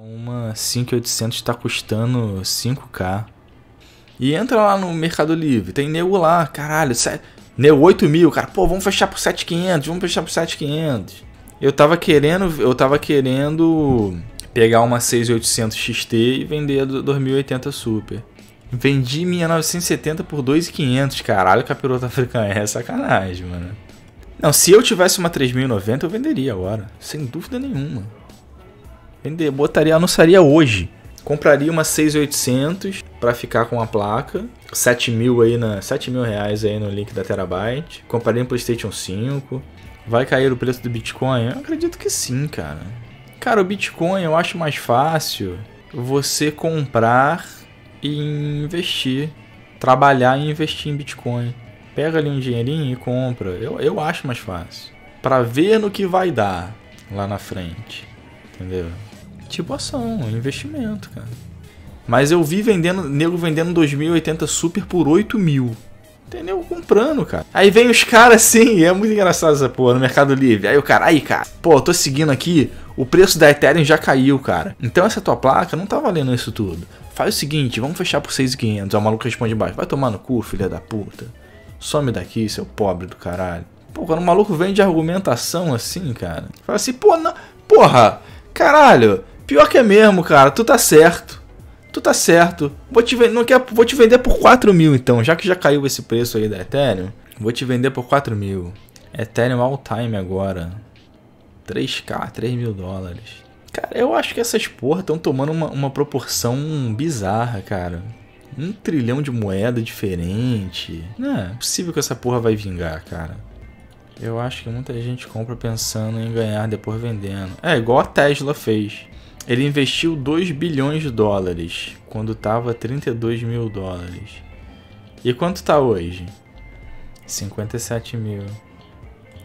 Uma 5800 tá custando 5k. E entra lá no Mercado Livre, tem nego lá, caralho, nego 8 mil, cara, pô, vamos fechar por 7500, vamos fechar por 7500. Eu tava querendo, eu tava querendo pegar uma 6800 XT e vender a 2080 Super. Vendi minha 970 por 2.500, caralho, capirota africana, é sacanagem, mano. Não, se eu tivesse uma 3090 eu venderia agora, sem dúvida nenhuma. Vender, botaria, anunciaria hoje. Compraria uma 6800 para ficar com a placa. 7 mil aí na 7 mil reais aí no link da Terabyte. Compraria um PlayStation 5. Vai cair o preço do Bitcoin? Eu acredito que sim, cara. Cara, o Bitcoin eu acho mais fácil você comprar e investir. Trabalhar e investir em Bitcoin. Pega ali um dinheirinho e compra. Eu, eu acho mais fácil. Para ver no que vai dar lá na frente. Entendeu? Tipo ação, investimento, cara. Mas eu vi vendendo, nego vendendo 2080 Super por 8 mil. Entendeu? Comprando, cara. Aí vem os caras assim, é muito engraçado essa porra no Mercado Livre. Aí o cara, aí, cara, pô, tô seguindo aqui, o preço da Ethereum já caiu, cara. Então essa tua placa não tá valendo isso tudo. Faz o seguinte, vamos fechar por 6,500. Aí o maluco responde embaixo, vai tomar no cu, filha da puta. Some daqui, seu pobre do caralho. Pô, quando o maluco vem de argumentação assim, cara, fala assim, pô, não, porra, caralho, Pior que é mesmo, cara. Tu tá certo. Tu tá certo. Vou te, não quer, vou te vender por 4 mil então. Já que já caiu esse preço aí da Ethereum. Vou te vender por 4 mil. Ethereum all time agora. 3k, 3 mil dólares. Cara, eu acho que essas porra estão tomando uma, uma proporção bizarra, cara. Um trilhão de moeda diferente. Não é possível que essa porra vai vingar, cara. Eu acho que muita gente compra pensando em ganhar depois vendendo. É igual a Tesla fez. Ele investiu 2 bilhões de dólares quando estava 32 mil dólares. E quanto está hoje? 57 mil.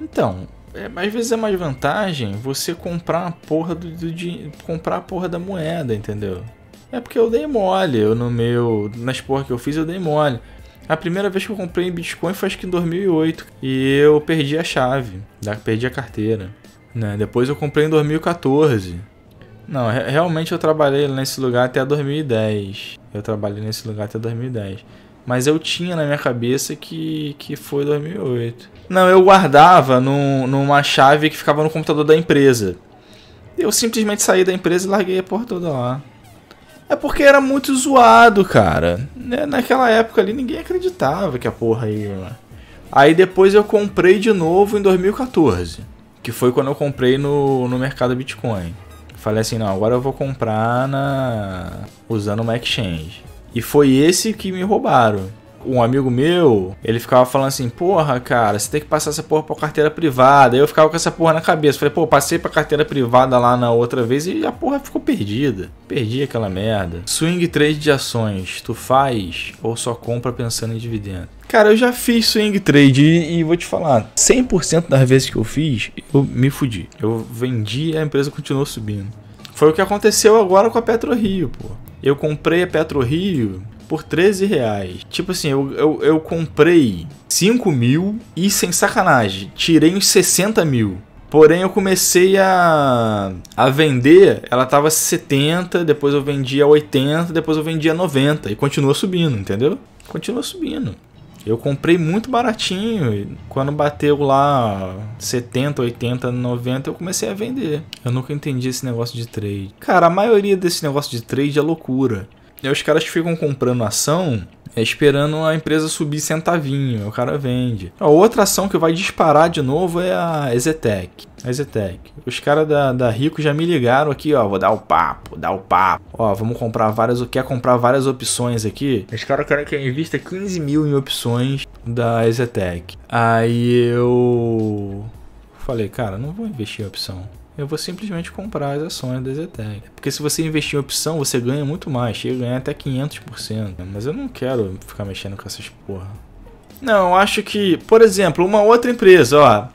Então, é, às vezes é mais vantagem você comprar a porra do, do, de, comprar a porra da moeda, entendeu? É porque eu dei mole, eu no meu, nas porra que eu fiz eu dei mole. A primeira vez que eu comprei Bitcoin foi acho que em 2008 e eu perdi a chave, perdi a carteira. Né? Depois eu comprei em 2014. Não, realmente eu trabalhei nesse lugar até 2010. Eu trabalhei nesse lugar até 2010. Mas eu tinha na minha cabeça que, que foi 2008. Não, eu guardava no, numa chave que ficava no computador da empresa. Eu simplesmente saí da empresa e larguei a porra toda lá. É porque era muito zoado, cara. Né, naquela época ali ninguém acreditava que a porra ia. Aí depois eu comprei de novo em 2014. Que foi quando eu comprei no, no mercado Bitcoin. Falei assim, não, agora eu vou comprar na usando uma exchange. E foi esse que me roubaram. Um amigo meu, ele ficava falando assim, porra, cara, você tem que passar essa porra pra carteira privada. Aí eu ficava com essa porra na cabeça. Falei, pô, passei pra carteira privada lá na outra vez e a porra ficou perdida. Perdi aquela merda. Swing trade de ações, tu faz ou só compra pensando em dividendo? Cara, eu já fiz swing trade e, e, vou te falar, 100% das vezes que eu fiz, eu me fudi. Eu vendi e a empresa continuou subindo. Foi o que aconteceu agora com a Petro Rio, pô. Eu comprei a Petro Rio por 13 reais. Tipo assim, eu, eu, eu comprei 5 mil e sem sacanagem, tirei uns 60 mil. Porém, eu comecei a, a vender, ela tava 70, depois eu vendia 80, depois eu vendia 90 e continua subindo, entendeu? Continua subindo. Eu comprei muito baratinho e quando bateu lá 70, 80, 90 eu comecei a vender. Eu nunca entendi esse negócio de trade. Cara, a maioria desse negócio de trade é loucura. E os caras ficam comprando ação é esperando a empresa subir centavinho, o cara vende. A outra ação que vai disparar de novo é a Ezetec. A Ezetec. Os caras da, da Rico já me ligaram aqui, ó, vou dar o papo, dar o papo. Ó, vamos comprar várias, quer comprar várias opções aqui. Os caras querem que eu invista 15 mil em opções da Ezetec. Aí eu falei, cara, não vou investir em opção eu vou simplesmente comprar as ações da Zetec. Porque se você investir em opção, você ganha muito mais, chega a ganhar até 500%. Mas eu não quero ficar mexendo com essas porra. Não, acho que, por exemplo, uma outra empresa, ó.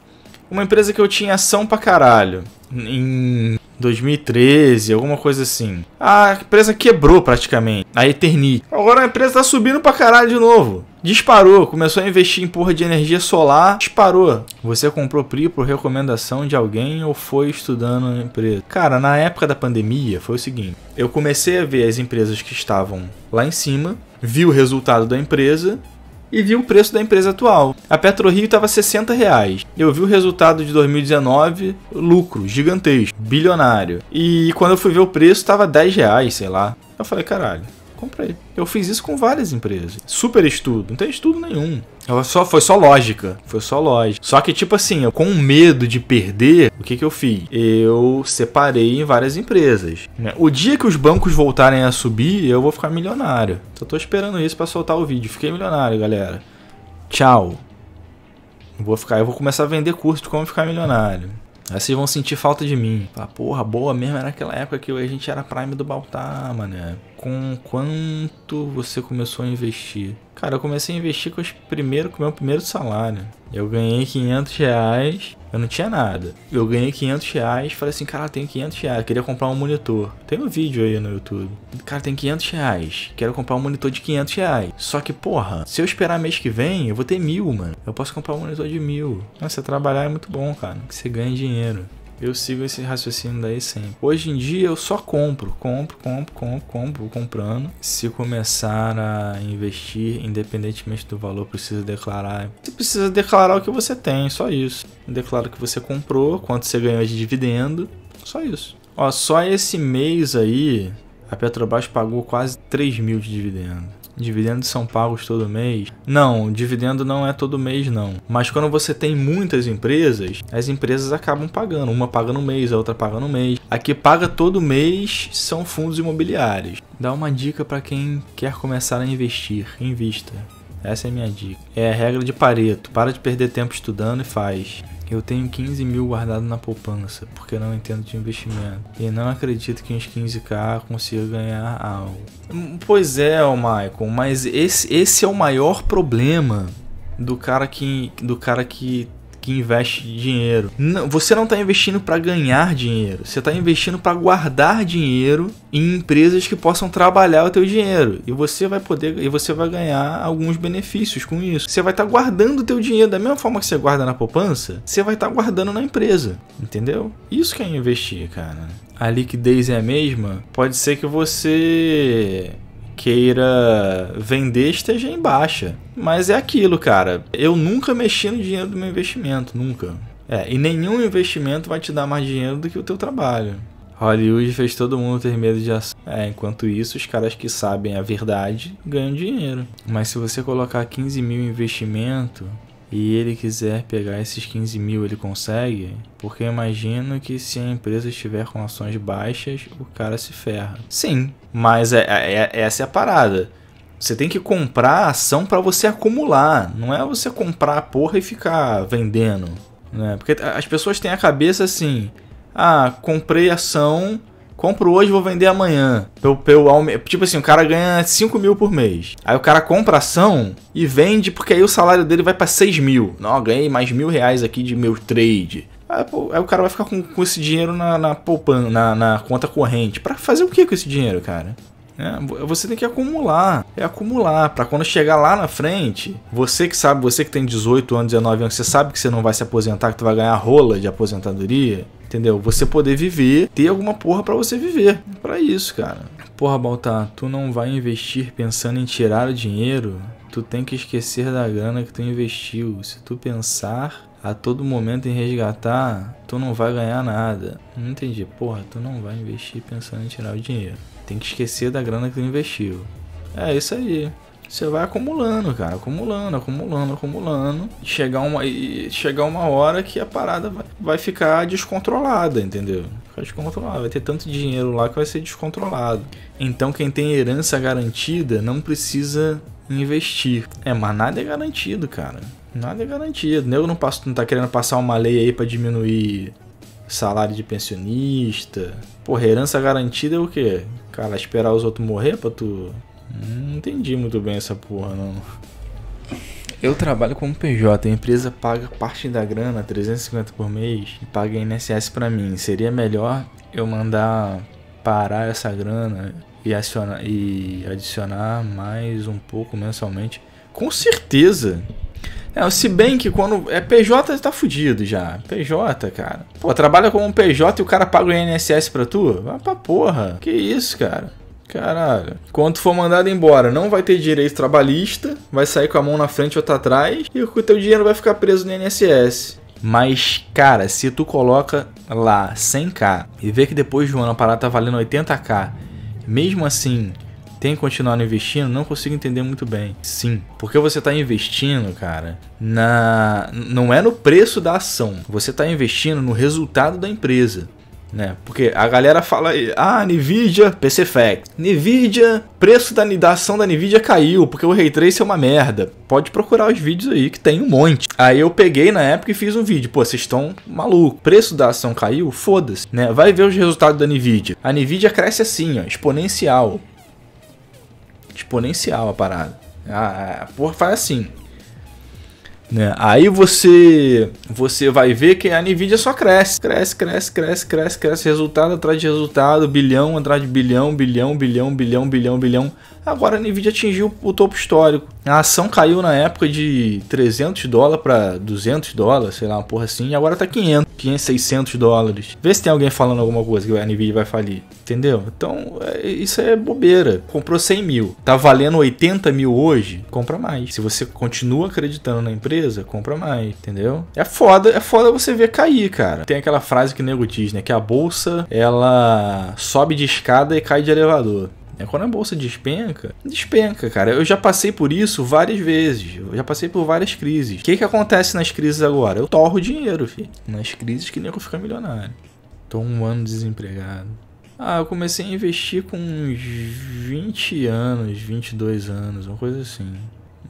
Uma empresa que eu tinha ação pra caralho. Em 2013, alguma coisa assim. A empresa quebrou praticamente. A Eternit. Agora a empresa tá subindo pra caralho de novo. Disparou, começou a investir em porra de energia solar, disparou. Você comprou PRI por recomendação de alguém ou foi estudando na empresa? Cara, na época da pandemia foi o seguinte: eu comecei a ver as empresas que estavam lá em cima, vi o resultado da empresa e vi o preço da empresa atual. A PetroRio estava 60 reais. Eu vi o resultado de 2019, lucro gigantesco, bilionário. E quando eu fui ver o preço, estava 10 reais, sei lá. Eu falei, caralho, comprei. Eu fiz isso com várias empresas. Super estudo, não tem estudo nenhum. Eu só, foi só lógica. Foi só lógica. Só que, tipo assim, eu, com medo de perder, o que, que eu fiz? Eu separei em várias empresas. Né? O dia que os bancos voltarem a subir, eu vou ficar milionário. Só tô esperando isso para soltar o vídeo. Fiquei milionário, galera. Tchau. Vou ficar, eu vou começar a vender curso de como ficar milionário. Aí vocês vão sentir falta de mim. Fala, porra, boa mesmo era aquela época que a gente era Prime do Baltar, mané. Com quanto você começou a investir? Cara, eu comecei a investir com, os primeiro, com o meu primeiro salário. Eu ganhei 500 reais, eu não tinha nada. Eu ganhei 500 reais, falei assim, cara, tenho 500 reais, queria comprar um monitor. Tem um vídeo aí no YouTube. Cara, tem 500 reais, quero comprar um monitor de 500 reais. Só que, porra, se eu esperar mês que vem, eu vou ter mil, mano. Eu posso comprar um monitor de mil. Nossa, trabalhar é muito bom, cara, que você ganha dinheiro. Eu sigo esse raciocínio daí sempre. Hoje em dia eu só compro, compro, compro, compro, compro, vou comprando. Se começar a investir, independentemente do valor, precisa declarar. Você precisa declarar o que você tem, só isso. Declara o que você comprou, quanto você ganhou de dividendo, só isso. Ó, só esse mês aí, a Petrobras pagou quase 3 mil de dividendo. Dividendos são pagos todo mês? Não, dividendo não é todo mês não. Mas quando você tem muitas empresas, as empresas acabam pagando. Uma paga no mês, a outra paga no mês. A que paga todo mês são fundos imobiliários. Dá uma dica para quem quer começar a investir. Invista. Essa é a minha dica. É a regra de Pareto. Para de perder tempo estudando e faz. Eu tenho 15 mil guardado na poupança, porque não entendo de investimento. E não acredito que uns 15k consiga ganhar algo. Pois é, Michael, mas esse, esse é o maior problema do cara que, do cara que que investe dinheiro. Não, você não está investindo para ganhar dinheiro, você está investindo para guardar dinheiro em empresas que possam trabalhar o teu dinheiro e você vai poder e você vai ganhar alguns benefícios com isso. Você vai estar tá guardando o teu dinheiro da mesma forma que você guarda na poupança, você vai estar tá guardando na empresa, entendeu? Isso que é investir, cara. A liquidez é a mesma. Pode ser que você queira vender esteja em baixa. Mas é aquilo, cara. Eu nunca mexi no dinheiro do meu investimento, nunca. É, e nenhum investimento vai te dar mais dinheiro do que o teu trabalho. Hollywood fez todo mundo ter medo de ação. É, enquanto isso, os caras que sabem a verdade ganham dinheiro. Mas se você colocar 15 mil em investimento, e ele quiser pegar esses 15 mil, ele consegue? Porque eu imagino que se a empresa estiver com ações baixas, o cara se ferra. Sim, mas é, é, é essa é a parada. Você tem que comprar a ação para você acumular. Não é você comprar a porra e ficar vendendo. Né? Porque as pessoas têm a cabeça assim: ah, comprei ação compro hoje vou vender amanhã. Eu, eu, tipo assim, o cara ganha 5 mil por mês. Aí o cara compra ação e vende porque aí o salário dele vai para 6 mil. Não, ganhei mais mil reais aqui de meu trade. Aí, pô, aí o cara vai ficar com, com esse dinheiro na, na, poupan, na, na conta corrente. para fazer o que com esse dinheiro, cara? É, você tem que acumular, é acumular, para quando chegar lá na frente, você que sabe, você que tem 18 anos, 19 anos, você sabe que você não vai se aposentar, que tu vai ganhar rola de aposentadoria, entendeu? Você poder viver, ter alguma porra para você viver. Para isso, cara. Porra, Baltar, tu não vai investir pensando em tirar o dinheiro, tu tem que esquecer da grana que tu investiu. Se tu pensar a todo momento em resgatar, tu não vai ganhar nada. Não entendi. Porra, tu não vai investir pensando em tirar o dinheiro. Tem que esquecer da grana que tu investiu. É isso aí você vai acumulando, cara, acumulando, acumulando, acumulando. Chegar uma, chegar uma hora que a parada vai, vai ficar descontrolada, entendeu? Ficar descontrolada. Vai ter tanto dinheiro lá que vai ser descontrolado. Então quem tem herança garantida não precisa investir. É, mas nada é garantido, cara. Nada é garantido. Nego não, não tá querendo passar uma lei aí para diminuir salário de pensionista. Porra, herança garantida é o quê? Cara, esperar os outros morrer pra tu não entendi muito bem essa porra, não. Eu trabalho como PJ, a empresa paga parte da grana, 350 por mês, e paga INSS para mim. Seria melhor eu mandar parar essa grana e, acionar, e adicionar mais um pouco mensalmente Com certeza. É, se bem que quando. É PJ tá fudido já. PJ, cara. Pô, trabalha como um PJ e o cara paga o INSS pra tu? Vai pra porra. Que isso, cara. Caralho. Quando for mandado embora, não vai ter direito trabalhista, vai sair com a mão na frente e outra atrás, e o teu dinheiro vai ficar preso no INSS. Mas, cara, se tu coloca lá 100k e vê que depois de um ano a parada tá valendo 80k, mesmo assim tem que continuar investindo, não consigo entender muito bem. Sim, porque você está investindo, cara, na não é no preço da ação, você está investindo no resultado da empresa né? Porque a galera fala, ah, Nvidia, PC Fact. Nvidia, preço da, da ação da Nvidia caiu, porque o Ray Trace é uma merda. Pode procurar os vídeos aí, que tem um monte. Aí eu peguei na época e fiz um vídeo. Pô, vocês estão maluco. Preço da ação caiu? Foda-se, né? Vai ver os resultados da Nvidia. A Nvidia cresce assim, ó, exponencial. Exponencial a parada. Ah, porra, faz assim. Né? Aí você você vai ver que a Nvidia só cresce, cresce, cresce, cresce, cresce, cresce, resultado atrás de resultado, bilhão atrás de bilhão, bilhão, bilhão, bilhão, bilhão, bilhão. Agora a Nvidia atingiu o topo histórico. A ação caiu na época de 300 dólares para 200 dólares, sei lá, uma porra assim, e agora tá 500, 500, 600 dólares. Vê se tem alguém falando alguma coisa que a Nvidia vai falir, entendeu? Então, é, isso é bobeira. Comprou 100 mil, tá valendo 80 mil hoje, compra mais. Se você continua acreditando na empresa, compra mais, entendeu? É foda, é foda você ver cair, cara. Tem aquela frase que o nego diz, né, que a bolsa, ela sobe de escada e cai de elevador. É quando a bolsa despenca, despenca, cara. Eu já passei por isso várias vezes. Eu já passei por várias crises. O que, que acontece nas crises agora? Eu torro dinheiro, filho. Nas crises que nem eu ficar milionário. Tô um ano desempregado. Ah, eu comecei a investir com uns 20 anos, 22 anos, uma coisa assim.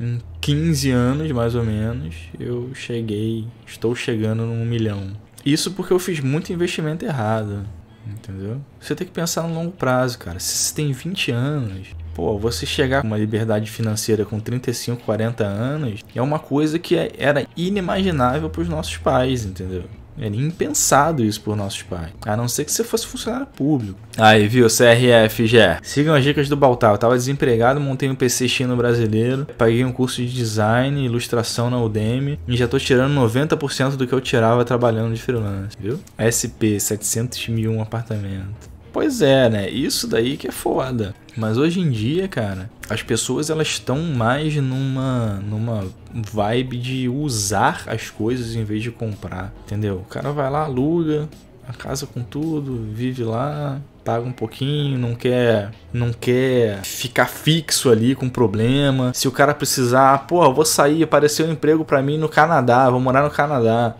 Em 15 anos, mais ou menos, eu cheguei, estou chegando num milhão. Isso porque eu fiz muito investimento errado. Entendeu? Você tem que pensar no longo prazo, cara. Se você tem 20 anos, pô, você chegar com uma liberdade financeira com 35, 40 anos é uma coisa que é, era inimaginável para os nossos pais, entendeu? Era impensado isso por nossos pais. A não ser que você fosse funcionário público. Aí, viu? CRF, já. Sigam as dicas do Baltar. Eu tava desempregado, montei um PC chino brasileiro, paguei um curso de design, ilustração na Udemy e já tô tirando 90% do que eu tirava trabalhando de freelance, viu? SP, 700 mil um apartamento. Pois é, né? Isso daí que é foda. Mas hoje em dia, cara, as pessoas elas estão mais numa numa vibe de usar as coisas em vez de comprar, entendeu? O cara vai lá, aluga a casa com tudo, vive lá, paga um pouquinho, não quer, não quer ficar fixo ali com problema. Se o cara precisar, pô, vou sair, apareceu um emprego para mim no Canadá, vou morar no Canadá.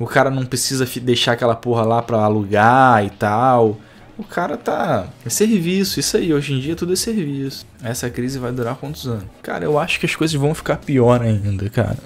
O cara não precisa deixar aquela porra lá para alugar e tal. O cara tá. É serviço, isso aí. Hoje em dia tudo é serviço. Essa crise vai durar quantos anos? Cara, eu acho que as coisas vão ficar pior ainda, cara.